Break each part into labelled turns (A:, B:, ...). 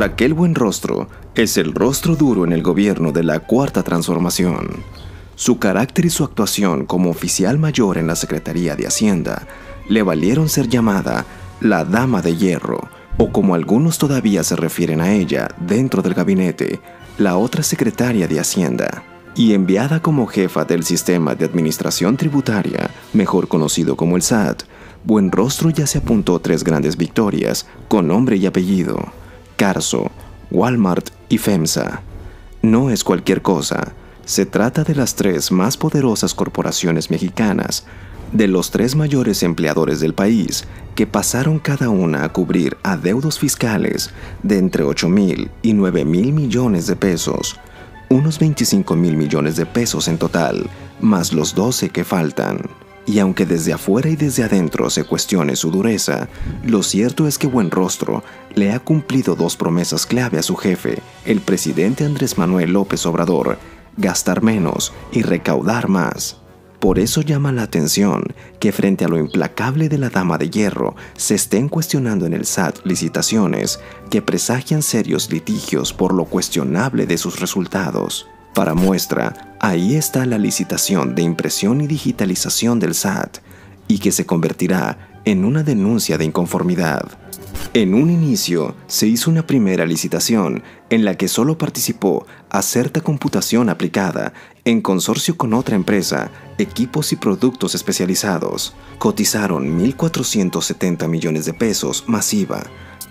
A: Raquel Buenrostro es el rostro duro en el gobierno de la Cuarta Transformación. Su carácter y su actuación como oficial mayor en la Secretaría de Hacienda le valieron ser llamada la Dama de Hierro, o como algunos todavía se refieren a ella dentro del gabinete, la otra secretaria de Hacienda, y enviada como jefa del sistema de administración tributaria, mejor conocido como el SAT, Buenrostro ya se apuntó tres grandes victorias con nombre y apellido. Carso, Walmart y FEMSA. No es cualquier cosa, se trata de las tres más poderosas corporaciones mexicanas, de los tres mayores empleadores del país, que pasaron cada una a cubrir adeudos fiscales de entre 8 mil y 9 mil millones de pesos, unos 25 mil millones de pesos en total, más los 12 que faltan. Y aunque desde afuera y desde adentro se cuestione su dureza, lo cierto es que Buenrostro le ha cumplido dos promesas clave a su jefe, el presidente Andrés Manuel López Obrador, gastar menos y recaudar más. Por eso llama la atención que frente a lo implacable de la Dama de Hierro se estén cuestionando en el SAT licitaciones que presagian serios litigios por lo cuestionable de sus resultados. Para muestra, ahí está la licitación de impresión y digitalización del SAT, y que se convertirá en una denuncia de inconformidad. En un inicio, se hizo una primera licitación en la que solo participó Acerta Computación Aplicada en consorcio con otra empresa, equipos y productos especializados. Cotizaron 1.470 millones de pesos masiva,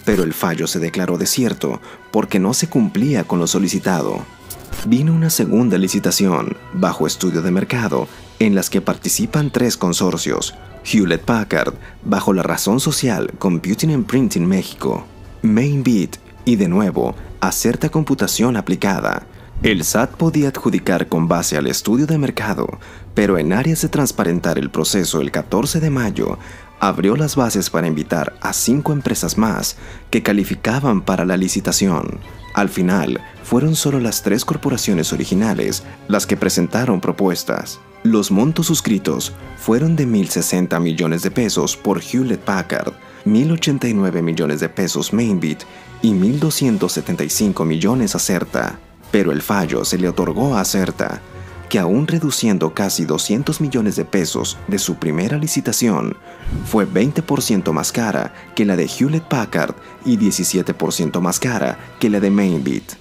A: pero el fallo se declaró desierto porque no se cumplía con lo solicitado vino una segunda licitación, bajo estudio de mercado, en las que participan tres consorcios, Hewlett Packard, bajo la razón social Computing and Printing México, Mainbit y de nuevo, Acerta Computación Aplicada. El SAT podía adjudicar con base al estudio de mercado, pero en áreas de transparentar el proceso el 14 de mayo, abrió las bases para invitar a cinco empresas más que calificaban para la licitación. Al final, fueron solo las tres corporaciones originales las que presentaron propuestas. Los montos suscritos fueron de 1.060 millones de pesos por Hewlett Packard, 1.089 millones de pesos Mainbit y 1.275 millones a. Pero el fallo se le otorgó a Certa, que aún reduciendo casi 200 millones de pesos de su primera licitación, fue 20% más cara que la de Hewlett Packard y 17% más cara que la de Mainbit.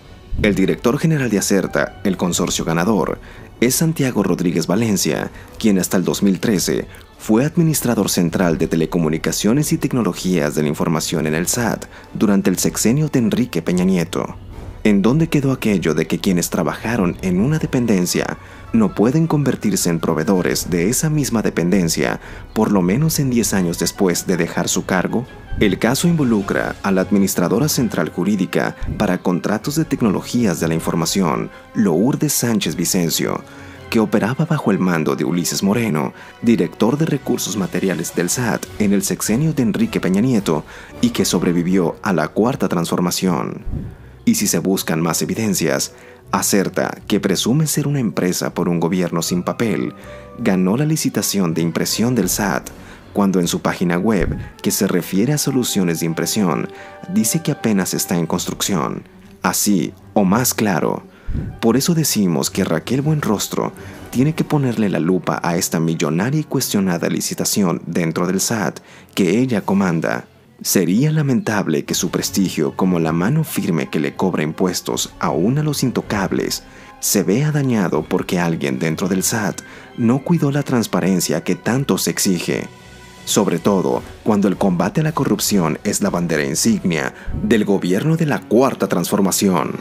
A: El director general de Acerta, el consorcio ganador, es Santiago Rodríguez Valencia, quien hasta el 2013 fue administrador central de telecomunicaciones y tecnologías de la información en el SAT durante el sexenio de Enrique Peña Nieto. ¿En dónde quedó aquello de que quienes trabajaron en una dependencia no pueden convertirse en proveedores de esa misma dependencia por lo menos en 10 años después de dejar su cargo? El caso involucra a la Administradora Central Jurídica para Contratos de Tecnologías de la Información, Lourdes Sánchez Vicencio, que operaba bajo el mando de Ulises Moreno, director de recursos materiales del SAT en el sexenio de Enrique Peña Nieto y que sobrevivió a la cuarta transformación. Y si se buscan más evidencias, Acerta, que presume ser una empresa por un gobierno sin papel, ganó la licitación de impresión del SAT, cuando en su página web, que se refiere a soluciones de impresión, dice que apenas está en construcción. Así, o más claro, por eso decimos que Raquel Buenrostro tiene que ponerle la lupa a esta millonaria y cuestionada licitación dentro del SAT que ella comanda. Sería lamentable que su prestigio como la mano firme que le cobra impuestos aún a los intocables se vea dañado porque alguien dentro del SAT no cuidó la transparencia que tanto se exige. Sobre todo cuando el combate a la corrupción es la bandera insignia del gobierno de la Cuarta Transformación.